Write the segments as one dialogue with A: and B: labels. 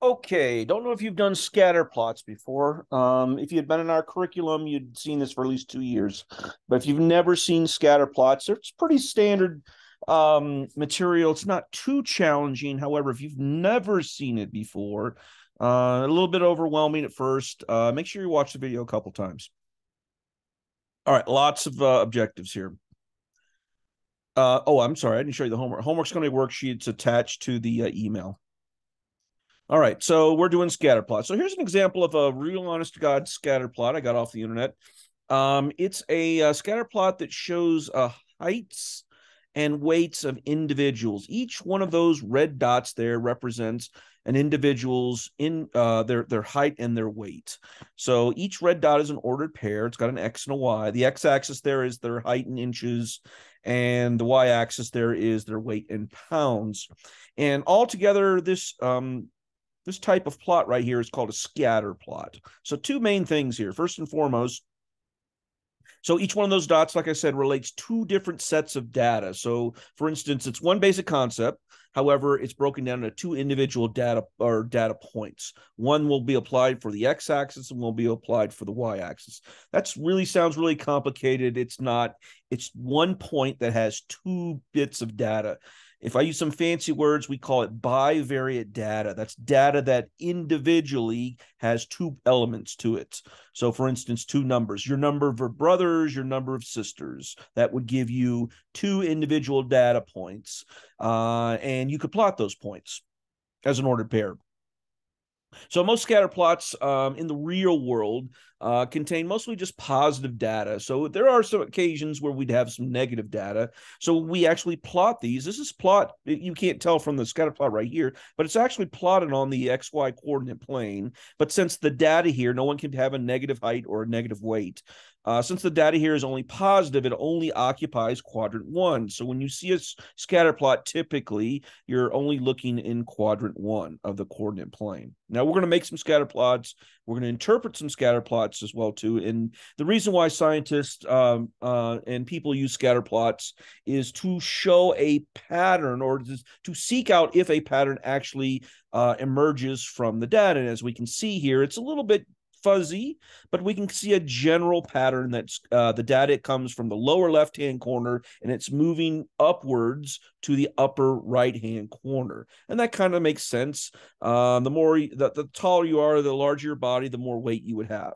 A: Okay, don't know if you've done scatter plots before. Um, if you had been in our curriculum, you'd seen this for at least two years. But if you've never seen scatter plots, it's pretty standard um, material. It's not too challenging. However, if you've never seen it before, uh, a little bit overwhelming at first. Uh, make sure you watch the video a couple times. All right, lots of uh, objectives here. Uh, oh, I'm sorry, I didn't show you the homework. Homework's going to be worksheets attached to the uh, email. All right, so we're doing scatter plot. So here's an example of a real honest to God scatter plot I got off the internet. Um, it's a, a uh, scatter plot that shows uh, heights and weights of individuals. Each one of those red dots there represents an individual's in uh, their their height and their weight. So each red dot is an ordered pair. It's got an x and a y. The x-axis there is their height in inches, and the y-axis there is their weight in pounds. And altogether, this um, this type of plot right here is called a scatter plot. So two main things here. First and foremost, so each one of those dots, like I said, relates two different sets of data. So for instance, it's one basic concept. However, it's broken down into two individual data or data points. One will be applied for the x-axis and will be applied for the y-axis. That's really sounds really complicated. It's not. It's one point that has two bits of data. If I use some fancy words, we call it bivariate data. That's data that individually has two elements to it. So, for instance, two numbers your number of brothers, your number of sisters. That would give you two individual data points. Uh, and you could plot those points as an ordered pair. So most scatter plots um, in the real world uh, contain mostly just positive data. So there are some occasions where we'd have some negative data. So we actually plot these. This is plot. You can't tell from the scatter plot right here, but it's actually plotted on the XY coordinate plane. But since the data here, no one can have a negative height or a negative weight. Uh, since the data here is only positive, it only occupies quadrant one. So when you see a scatter plot, typically you're only looking in quadrant one of the coordinate plane. Now we're going to make some scatter plots. We're going to interpret some scatter plots as well too. And the reason why scientists um, uh, and people use scatter plots is to show a pattern or to seek out if a pattern actually uh, emerges from the data. And as we can see here, it's a little bit fuzzy, but we can see a general pattern that's uh, the data comes from the lower left hand corner and it's moving upwards to the upper right hand corner. And that kind of makes sense. Um, the more the, the taller you are, the larger your body, the more weight you would have.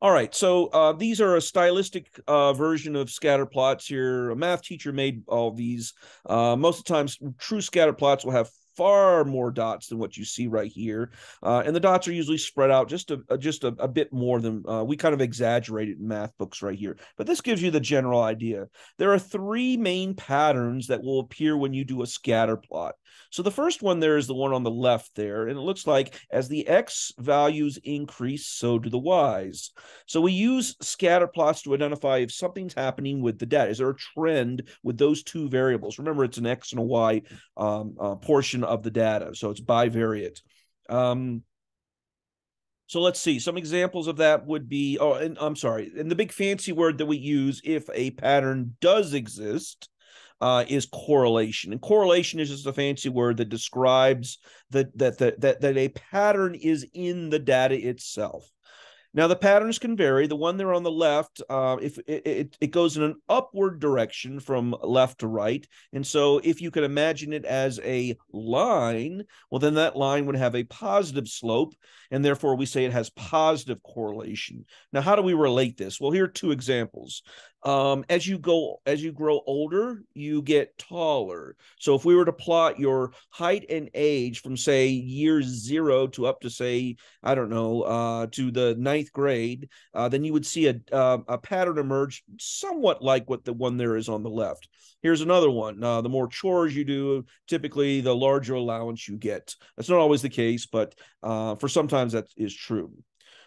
A: All right, so uh, these are a stylistic uh, version of scatter plots here. A math teacher made all these. Uh, most of the times, true scatter plots will have far more dots than what you see right here, uh, and the dots are usually spread out just a, just a, a, bit more than uh, we kind of exaggerate it in math books right here. But this gives you the general idea. There are three main patterns that will appear when you do a scatter plot. So the first one there is the one on the left there, and it looks like as the x values increase, so do the y's. So we use scatter plots to identify if something's happening with the data. Is there a trend with those two variables? Remember, it's an x and a y um, uh, portion of the data, so it's bivariate. Um, so let's see. Some examples of that would be, oh, and I'm sorry, and the big fancy word that we use if a pattern does exist uh, is correlation. And correlation is just a fancy word that describes that that that that, that a pattern is in the data itself. Now the patterns can vary. The one there on the left, uh, if it, it, it goes in an upward direction from left to right, and so if you could imagine it as a line, well then that line would have a positive slope, and therefore we say it has positive correlation. Now how do we relate this? Well, here are two examples um, as you go as you grow older you get taller. So if we were to plot your height and age from say year zero to up to say i don't know uh, to the ninth grade uh, then you would see a, uh, a pattern emerge somewhat like what the one there is on the left. Here's another one. Uh, the more chores you do typically the larger allowance you get. That's not always the case but uh, for sometimes that is true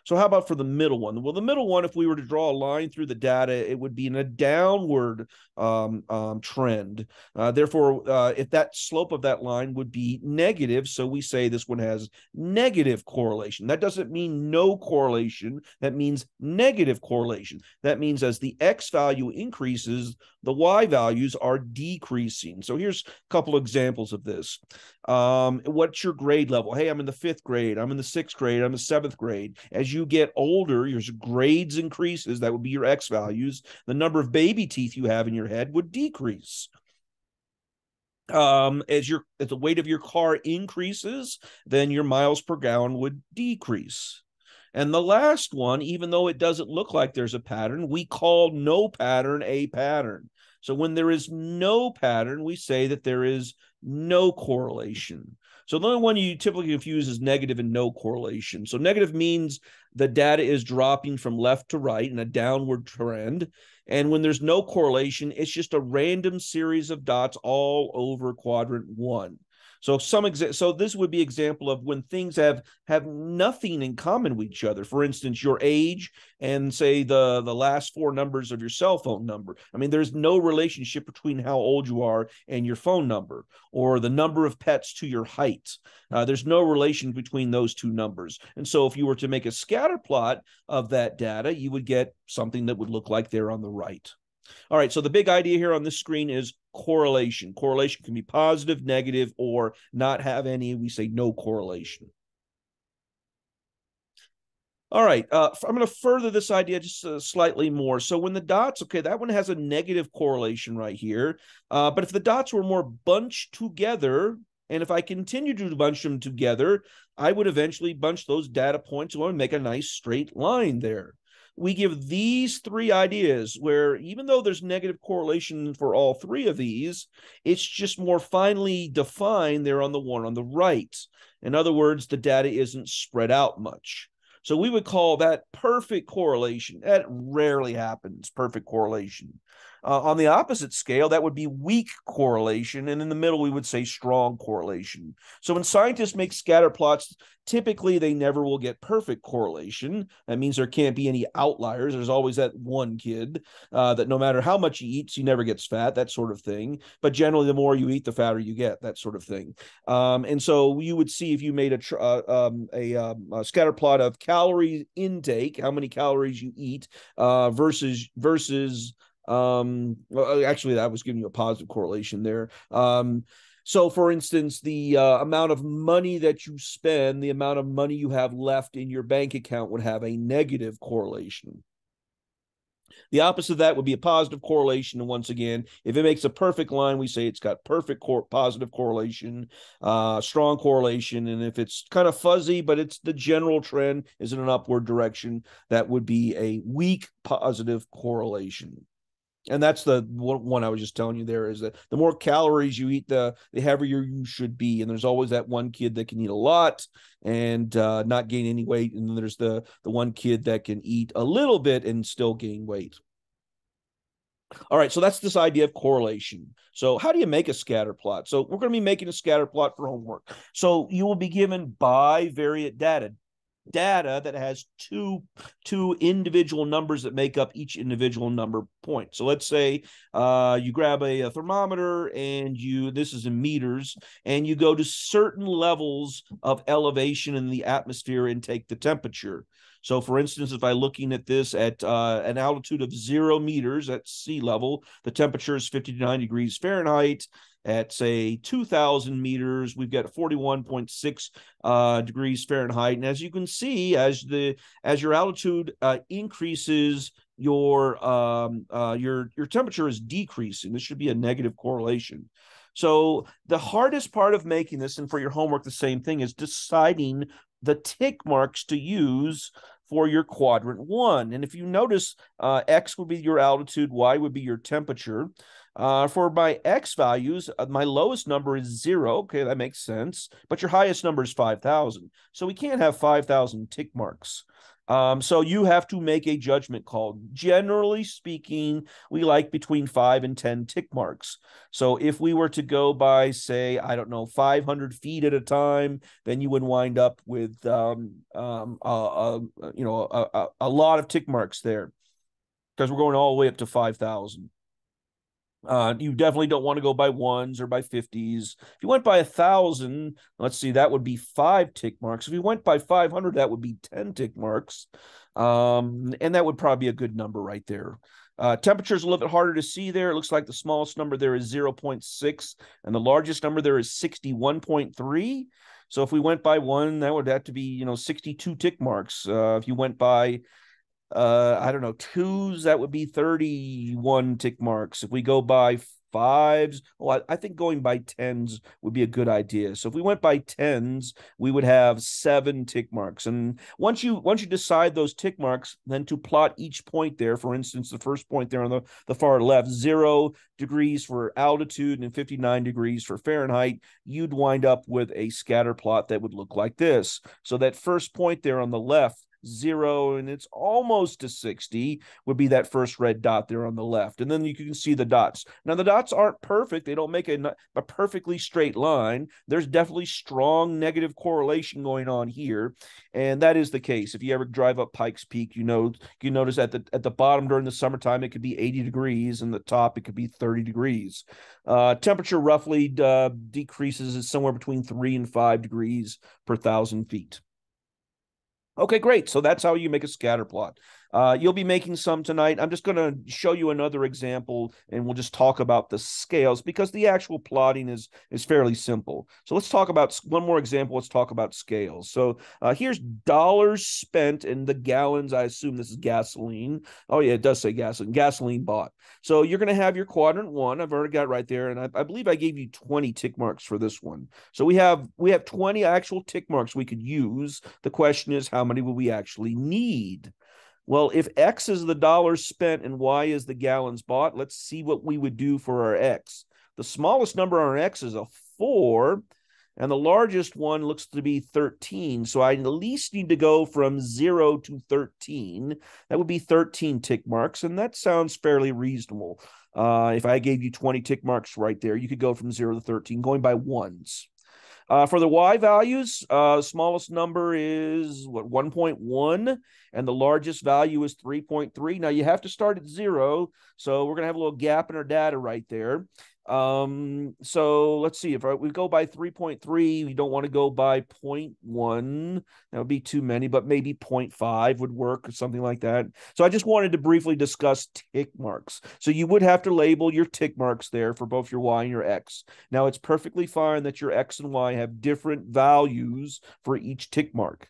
A: so how about for the middle one? Well, the middle one, if we were to draw a line through the data, it would be in a downward um, um, trend. Uh, therefore, uh, if that slope of that line would be negative, so we say this one has negative correlation. That doesn't mean no correlation. That means negative correlation. That means as the x value increases, the y values are decreasing. So here's a couple examples of this. Um, what's your grade level? Hey, I'm in the fifth grade. I'm in the sixth grade. I'm in the seventh grade. As you get older, your grades increases. That would be your x values. The number of baby teeth you have in your head would decrease um, as your as the weight of your car increases, then your miles per gallon would decrease. And the last one, even though it doesn't look like there's a pattern, we call no pattern a pattern. So when there is no pattern, we say that there is no correlation. So the only one you typically confuse is negative and no correlation. So negative means the data is dropping from left to right in a downward trend. And when there's no correlation, it's just a random series of dots all over quadrant one. So some exa- so this would be example of when things have have nothing in common with each other. For instance, your age and say the the last four numbers of your cell phone number. I mean, there's no relationship between how old you are and your phone number, or the number of pets to your height. Uh, there's no relation between those two numbers. And so, if you were to make a scatter plot of that data, you would get something that would look like there on the right. All right, so the big idea here on this screen is correlation. Correlation can be positive, negative, or not have any. We say no correlation. All right, uh, I'm going to further this idea just uh, slightly more. So when the dots, okay, that one has a negative correlation right here. Uh, but if the dots were more bunched together, and if I continue to bunch them together, I would eventually bunch those data points and make a nice straight line there we give these three ideas where even though there's negative correlation for all three of these, it's just more finely defined there on the one on the right. In other words, the data isn't spread out much. So we would call that perfect correlation. That rarely happens, perfect correlation. Uh, on the opposite scale, that would be weak correlation. And in the middle, we would say strong correlation. So when scientists make scatter plots, typically they never will get perfect correlation. That means there can't be any outliers. There's always that one kid uh, that no matter how much he eats, he never gets fat, that sort of thing. But generally, the more you eat, the fatter you get, that sort of thing. Um, and so you would see if you made a, uh, um, a, um, a, scatter plot of calorie intake, how many calories you eat uh, versus versus um, well, uh, actually, that was giving you a positive correlation there. Um, so, for instance, the uh, amount of money that you spend, the amount of money you have left in your bank account would have a negative correlation. The opposite of that would be a positive correlation. And once again, if it makes a perfect line, we say it's got perfect cor- positive correlation, uh, strong correlation. And if it's kind of fuzzy, but it's the general trend is in an upward direction, that would be a weak positive correlation and that's the one I was just telling you there is that the more calories you eat, the the heavier you should be. And there's always that one kid that can eat a lot and uh, not gain any weight, and then there's the the one kid that can eat a little bit and still gain weight. All right, so that's this idea of correlation. So, how do you make a scatter plot? So, we're going to be making a scatter plot for homework. So, you will be given bivariate data data that has two two individual numbers that make up each individual number point. So let's say uh, you grab a, a, thermometer and you this is in meters and you go to certain levels of elevation in the atmosphere and take the temperature. So, for instance, if I'm looking at this at uh, an altitude of zero meters at sea level, the temperature is 59 degrees Fahrenheit at say 2000 meters we've got 41.6 uh, degrees fahrenheit and as you can see as the as your altitude uh, increases your um, uh, your your temperature is decreasing this should be a negative correlation so the hardest part of making this and for your homework the same thing is deciding the tick marks to use for your quadrant one. And if you notice, uh, X would be your altitude, Y would be your temperature. Uh, for my X values, uh, my lowest number is zero. Okay, that makes sense. But your highest number is 5,000. So we can't have 5,000 tick marks. Um, so you have to make a judgment call. Generally speaking, we like between five and 10 tick marks. So if we were to go by, say, I don't know, 500 feet at a time, then you would wind up with, um, um, uh, uh, you know, a, a, a lot of tick marks there because we're going all the way up to 5,000. Uh, you definitely don't want to go by ones or by 50s. If you went by a thousand, let's see, that would be five tick marks. If you went by 500, that would be 10 tick marks. Um, and that would probably be a good number right there. Uh, a little bit harder to see there. It looks like the smallest number there is 0.6, and the largest number there is 61.3. So if we went by one, that would have to be, you know, 62 tick marks. Uh, if you went by uh i don't know twos that would be 31 tick marks. If we go by fives well I, I, think going by tens would be a good idea. So if we went by tens we would have seven tick marks. And once you once you decide those tick marks then to plot each point there for instance the first point there on the, the far left zero degrees for altitude and 59 degrees for fahrenheit you'd wind up with a scatter plot that would look like this. So that first point there on the left zero and it's almost to 60 would be that first red dot there on the left. And then you can see the dots. Now, the dots aren't perfect. They don't make a, a perfectly straight line. There's definitely strong negative correlation going on here. And that is the case. If you ever drive up Pikes Peak, you know, you notice at the, at the bottom during the summertime, it could be 80 degrees and the top, it could be 30 degrees. Uh, temperature roughly uh, decreases somewhere between three and five degrees per thousand feet. Okay, great. So that's how you make a scatter plot. Uh, you'll be making some tonight. I'm just going to show you another example, and we'll just talk about the scales because the actual plotting is is fairly simple. So let's talk about one more example. Let's talk about scales. So uh, here's dollars spent in the gallons. I assume this is gasoline. Oh yeah, it does say gasoline. Gasoline bought. So you're going to have your quadrant one. I've already got right there, and I, I believe I gave you 20 tick marks for this one. So we have we have 20 actual tick marks we could use. The question is, how many will we actually need? Well, if X is the dollars spent and Y is the gallons bought, let's see what we would do for our X. The smallest number on our X is a four, and the largest one looks to be 13. So I at least need to go from zero to 13. That would be 13 tick marks, and that sounds fairly reasonable. Uh, if I gave you 20 tick marks right there, you could go from zero to 13 going by ones. Uh, for the Y values, uh, smallest number is what 1.1, and the largest value is 3.3. Now you have to start at zero, so we're gonna have a little gap in our data right there. Um, so let's see if we go by 3.3, we don't want to go by 0.1. That would be too many, but maybe 0.5 would work or something like that. So I just wanted to briefly discuss tick marks. So you would have to label your tick marks there for both your Y and your X. Now it's perfectly fine that your X and Y have different values for each tick mark.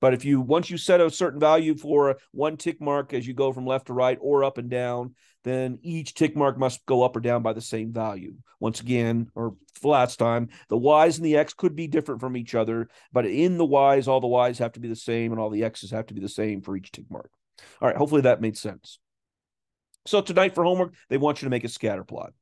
A: But if you once you set a certain value for one tick mark as you go from left to right or up and down, then each tick mark must go up or down by the same value. Once again, or last time, the y's and the x could be different from each other, but in the y's, all the y's have to be the same and all the x's have to be the same for each tick mark. All right, hopefully that made sense. So tonight for homework, they want you to make a scatter plot.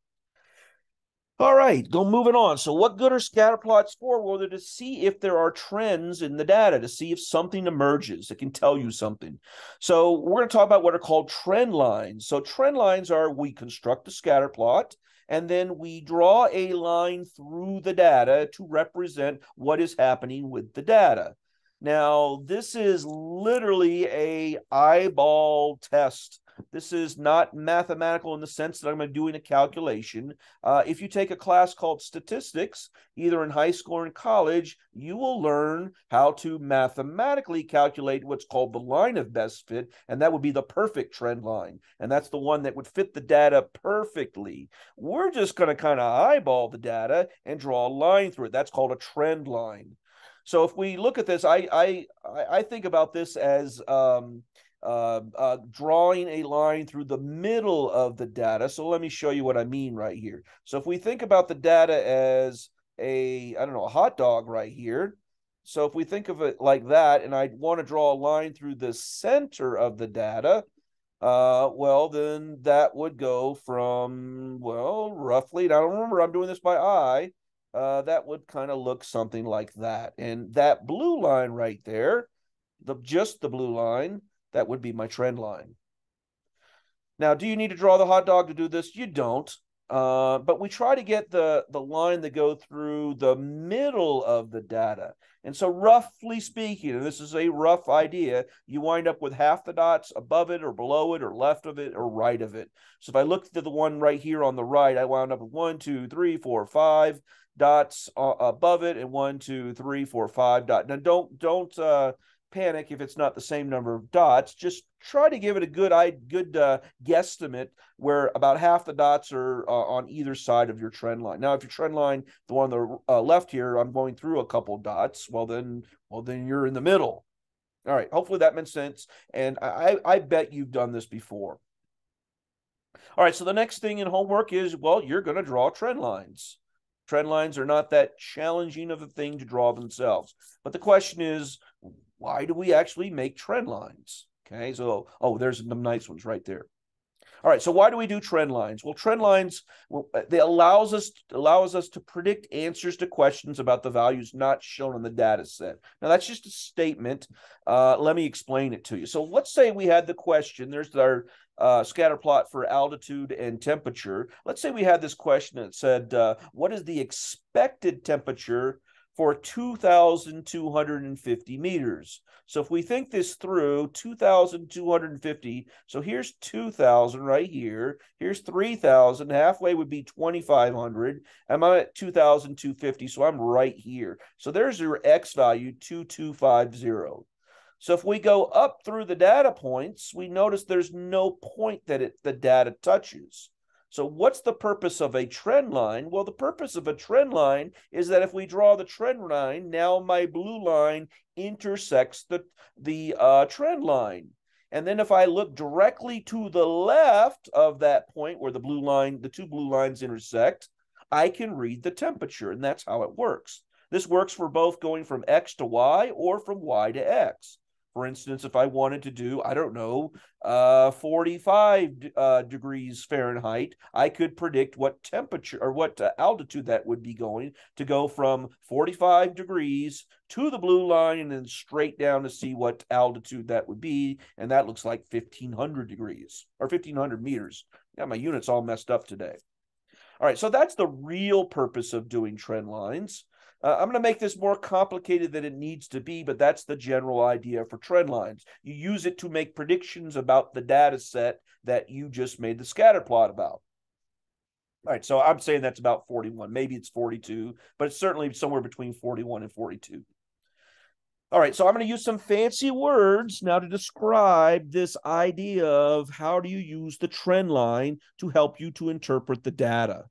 A: All right, go moving on. So, what good are scatter plots for? Well, they're to see if there are trends in the data, to see if something emerges that can tell you something. So, we're going to talk about what are called trend lines. So, trend lines are we construct a scatter plot and then we draw a line through the data to represent what is happening with the data. Now, this is literally a eyeball test this is not mathematical in the sense that I'm going to doing a calculation. Uh, if you take a class called statistics, either in high school or in college, you will learn how to mathematically calculate what's called the line of best fit, and that would be the perfect trend line. And that's the one that would fit the data perfectly. We're just going to kind of eyeball the data and draw a line through it. That's called a trend line. So if we look at this, I I I think about this as um, uh, uh, drawing a line through the middle of the data. So let me show you what I mean right here. So if we think about the data as a, I don't know, a hot dog right here. So if we think of it like that, and I want to draw a line through the center of the data, uh, well, then that would go from, well, roughly, and I don't remember, I'm doing this by eye, uh, that would kind of look something like that. And that blue line right there, the just the blue line, that would be my trend line. Now, do you need to draw the hot dog to do this? You don't. Uh, but we try to get the, the line to go through the middle of the data. And so, roughly speaking, and this is a rough idea, you wind up with half the dots above it or below it or left of it or right of it. So, if I look at the one right here on the right, I wound up with one, two, three, four, five dots uh, above it and one, two, three, four, five dot. Now, don't don't uh, panic if it's not the same number of dots. Just try to give it a good good uh, guesstimate where about half the dots are uh, on either side of your trend line. Now, if your trend line, the one on the uh, left here, I'm going through a couple dots. Well, then, well, then you're in the middle. All right. Hopefully that makes sense. And I, I bet you've done this before. All right. So the next thing in homework is, well, you're going to draw trend lines. Trend lines are not that challenging of a thing to draw themselves. But the question is, why do we actually make trend lines? Okay, so oh, there's some nice ones right there. All right, so why do we do trend lines? Well, trend lines well, they allows us allows us to predict answers to questions about the values not shown in the data set. Now that's just a statement. Uh, let me explain it to you. So let's say we had the question. There's our uh, scatter plot for altitude and temperature. Let's say we had this question that said, uh, "What is the expected temperature for 2,250 meters. So if we think this through, 2,250, so here's 2,000 right here, here's 3,000, halfway would be 2,500, and I'm at 2,250, so I'm right here. So there's your x value, 2250. So if we go up through the data points, we notice there's no point that it, the data touches. So what's the purpose of a trend line? Well, the purpose of a trend line is that if we draw the trend line, now my blue line intersects the, the uh, trend line. And then if I look directly to the left of that point where the blue line, the two blue lines intersect, I can read the temperature, and that's how it works. This works for both going from X to Y or from Y to X. For instance, if I wanted to do, I don't know, uh, 45 uh, degrees Fahrenheit, I could predict what temperature or what uh, altitude that would be going to go from 45 degrees to the blue line and then straight down to see what altitude that would be. And that looks like 1500 degrees or 1500 meters. Yeah, my unit's all messed up today. All right, so that's the real purpose of doing trend lines. Uh, I'm going to make this more complicated than it needs to be, but that's the general idea for trend lines. You use it to make predictions about the data set that you just made the scatter plot about. All right, so I'm saying that's about 41. Maybe it's 42, but it's certainly somewhere between 41 and 42. All right, so I'm going to use some fancy words now to describe this idea of how do you use the trend line to help you to interpret the data.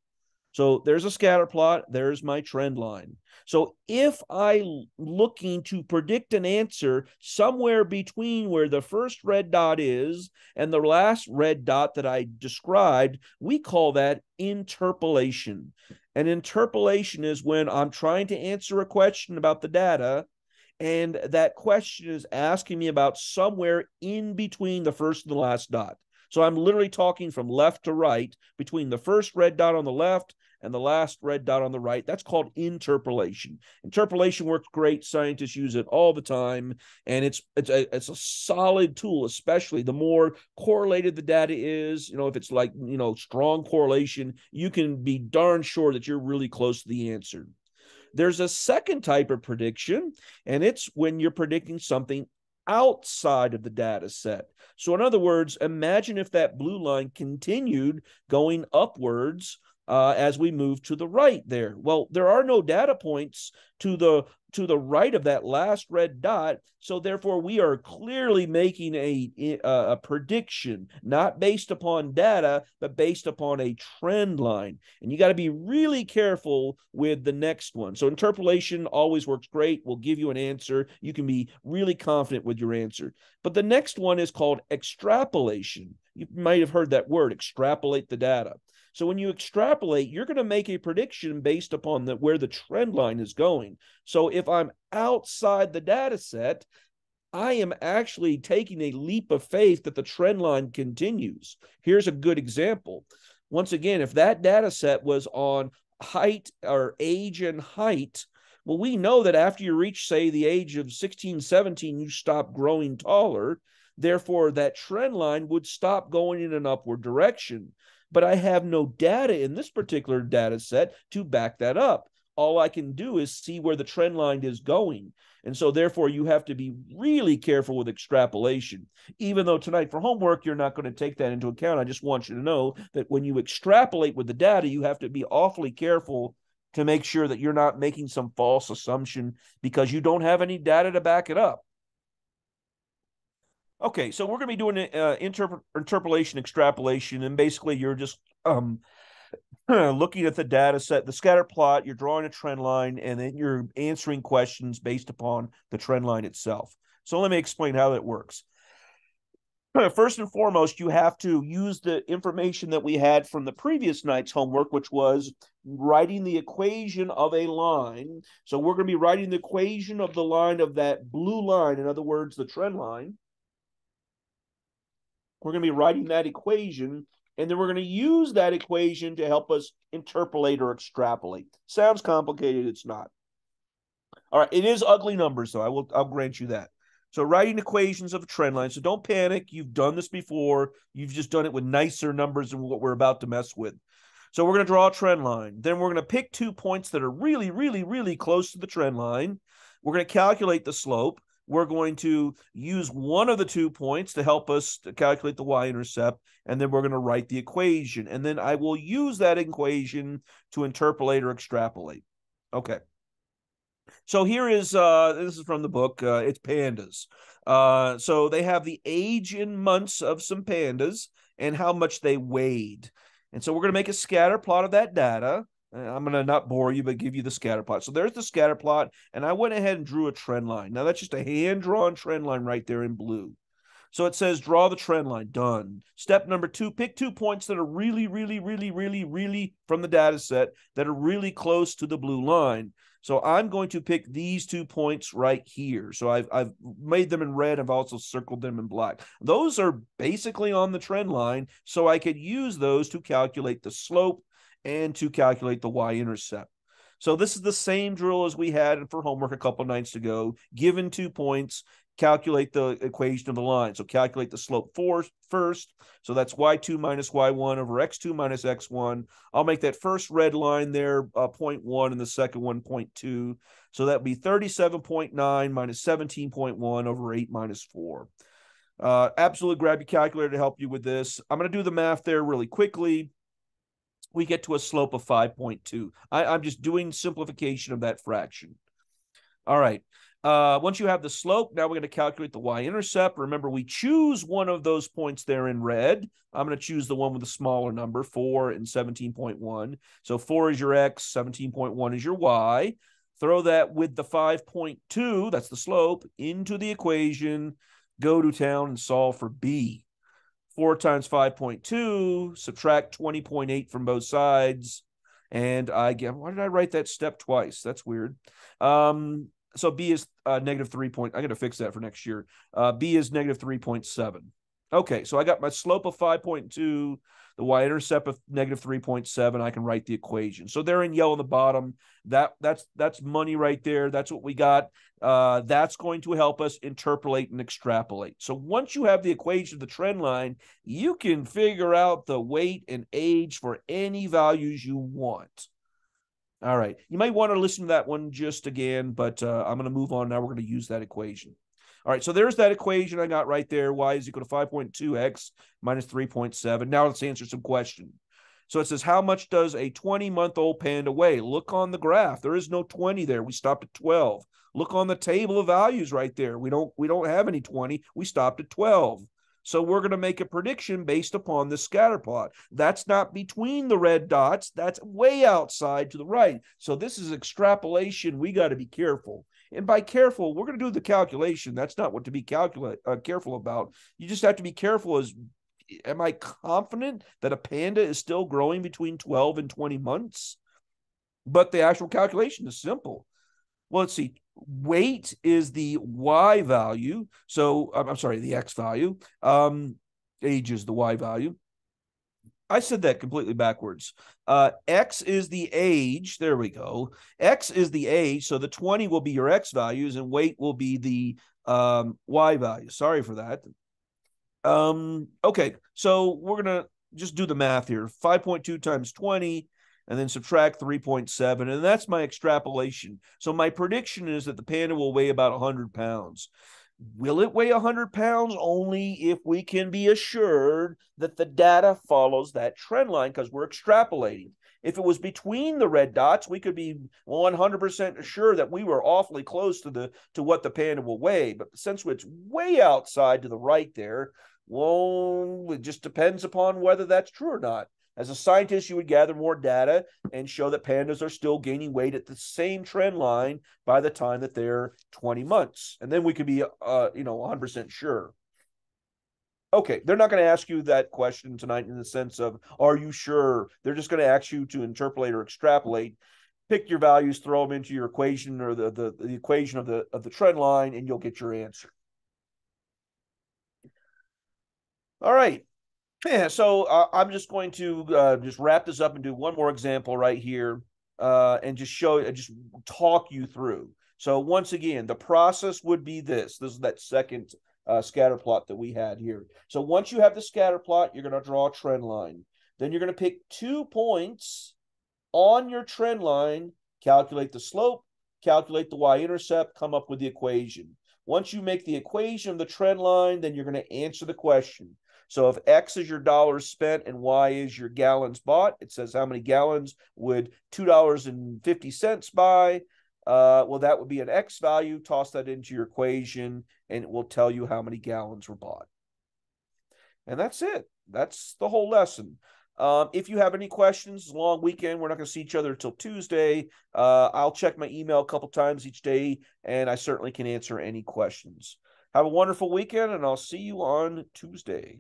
A: So there's a scatter plot, there's my trend line. So if I'm looking to predict an answer somewhere between where the first red dot is and the last red dot that I described, we call that interpolation. An interpolation is when I'm trying to answer a question about the data and that question is asking me about somewhere in between the first and the last dot. So I'm literally talking from left to right between the first red dot on the left and the last red dot on the right. That's called interpolation. Interpolation works great. Scientists use it all the time, and it's it's a it's a solid tool, especially the more correlated the data is. You know, if it's like you know strong correlation, you can be darn sure that you're really close to the answer. There's a second type of prediction, and it's when you're predicting something outside of the data set. So, in other words, imagine if that blue line continued going upwards uh, as we move to the right there. Well, there are no data points to the to the right of that last red dot, so therefore we are clearly making a a, prediction, not based upon data, but based upon a trend line. And you got to be really careful with the next one. So interpolation always works great. Will give you an answer. You can be really confident with your answer. But the next one is called extrapolation. You might have heard that word, extrapolate the data. So when you extrapolate, you're going to make a prediction based upon the, where the trend line is going. So if I'm outside the data set, I am actually taking a leap of faith that the trend line continues. Here's a good example. Once again, if that data set was on height or age and height, well, we know that after you reach, say, the age of 16, 17, you stop growing taller. Therefore, that trend line would stop going in an upward direction. But I have no data in this particular data set to back that up. All I can do is see where the trend line is going. And so, therefore, you have to be really careful with extrapolation. Even though tonight for homework, you're not going to take that into account. I just want you to know that when you extrapolate with the data, you have to be awfully careful to make sure that you're not making some false assumption because you don't have any data to back it up. Okay, so we're going to be doing uh, interp- interpolation, extrapolation, and basically you're just um, looking at the data set, the scatter plot, you're drawing a trend line, and then you're answering questions based upon the trend line itself. So let me explain how that works. First and foremost, you have to use the information that we had from the previous night's homework, which was writing the equation of a line. So we're going to be writing the equation of the line of that blue line, in other words, the trend line. We're going to be writing that equation, and then we're going to use that equation to help us interpolate or extrapolate. Sounds complicated, it's not. All right, it is ugly numbers, though. I will I'll grant you that. So writing equations of a trend line. So don't panic. You've done this before. You've just done it with nicer numbers than what we're about to mess with. So we're going to draw a trend line. Then we're going to pick two points that are really, really, really close to the trend line. We're going to calculate the slope we're going to use one of the two points to help us to calculate the y-intercept, and then we're going to write the equation. And then I will use that equation to interpolate or extrapolate. Okay. So here is uh this is from the book. Uh, it's pandas. Uh, so they have the age in months of some pandas and how much they weighed. And so we're going to make a scatter plot of that data. Uh, I'm going to not bore you, but give you the scatter plot. So there's the scatter plot, and I went ahead and drew a trend line. Now that's just a hand drawn trend line right there in blue. So it says draw the trend line. Done. Step number two, pick two points that are really, really, really, really, really from the data set that are really close to the blue line. So I'm going to pick these two points right here. So I've I've made them in red. I've also circled them in black. Those are basically on the trend line. So I could use those to calculate the slope and to calculate the y-intercept. So this is the same drill as we had for homework a couple nights ago. Given two points, calculate the equation of the line. So calculate the slope first. So that's y2 minus y1 over x2 minus x1. I'll make that first red line there uh, 0.1 and the second one 0.2. So that would be 37.9 minus 17.1 over 8 minus 4. Uh, absolutely grab your calculator to help you with this. I'm going to do the math there really quickly we get to a slope of 5.2. I, I'm just doing simplification of that fraction. All right. Uh, once you have the slope, now we're going to calculate the y-intercept. Remember, we choose one of those points there in red. I'm going to choose the one with the smaller number, 4 and 17.1. So 4 is your x, 17.1 is your y. Throw that with the 5.2, that's the slope, into the equation. Go to town and solve for b. 4 times 5.2, subtract 20.8 from both sides. And I get, why did I write that step twice? That's weird. Um, so B is uh, negative 3 point. I'm going to fix that for next year. Uh, B is negative 3.7. Okay, so I got my slope of 5.2, the y-intercept of negative 3.7. I can write the equation. So they're in yellow on the bottom. That that's that's money right there. That's what we got. Uh, that's going to help us interpolate and extrapolate. So once you have the equation of the trend line, you can figure out the weight and age for any values you want. All right. You might want to listen to that one just again, but uh, I'm going to move on now. We're going to use that equation. All right, so there's that equation I got right there. Y is equal to 5.2x minus 3.7. Now let's answer some questions. So it says, how much does a 20 month old panda weigh? Look on the graph. There is no 20 there. We stopped at 12. Look on the table of values right there. We don't we don't have any 20. We stopped at 12. So we're going to make a prediction based upon the scatter plot. That's not between the red dots. That's way outside to the right. So this is extrapolation. We got to be careful. And by careful, we're going to do the calculation. That's not what to be calculate uh, careful about. You just have to be careful as am I confident that a panda is still growing between 12 and 20 months? But the actual calculation is simple. Well, let's see. Weight is the y value. So I'm sorry, the x value. Um, age is the y value. I said that completely backwards. Uh, X is the age. There we go. X is the age. So the 20 will be your X values and weight will be the um, Y value. Sorry for that. Um, okay. So we're going to just do the math here 5.2 times 20 and then subtract 3.7 and that's my extrapolation so my prediction is that the panda will weigh about 100 pounds will it weigh 100 pounds? Only if we can be assured that the data follows that trend line because we're extrapolating. If it was between the red dots we could be 100% sure that we were awfully close to the to what the panda will weigh. But since it's way outside to the right there well it just depends upon whether that's true or not as a scientist, you would gather more data and show that pandas are still gaining weight at the same trend line by the time that they're 20 months. And then we could be, uh, you know, 100% sure. Okay, they're not going to ask you that question tonight in the sense of, are you sure? They're just going to ask you to interpolate or extrapolate. Pick your values, throw them into your equation or the, the, the equation of the of the trend line, and you'll get your answer. All right. Yeah, so uh, I'm just going to uh, just wrap this up and do one more example right here, uh, and just show, uh, just talk you through. So once again, the process would be this. This is that second uh, scatter plot that we had here. So once you have the scatter plot, you're going to draw a trend line. Then you're going to pick two points on your trend line, calculate the slope, calculate the y-intercept, come up with the equation. Once you make the equation of the trend line, then you're going to answer the question. So if X is your dollars spent and Y is your gallons bought, it says how many gallons would $2.50 buy. Uh, well, that would be an X value. Toss that into your equation and it will tell you how many gallons were bought. And that's it. That's the whole lesson. Um, if you have any questions, long weekend, we're not going to see each other until Tuesday. Uh, I'll check my email a couple times each day, and I certainly can answer any questions. Have a wonderful weekend, and I'll see you on Tuesday.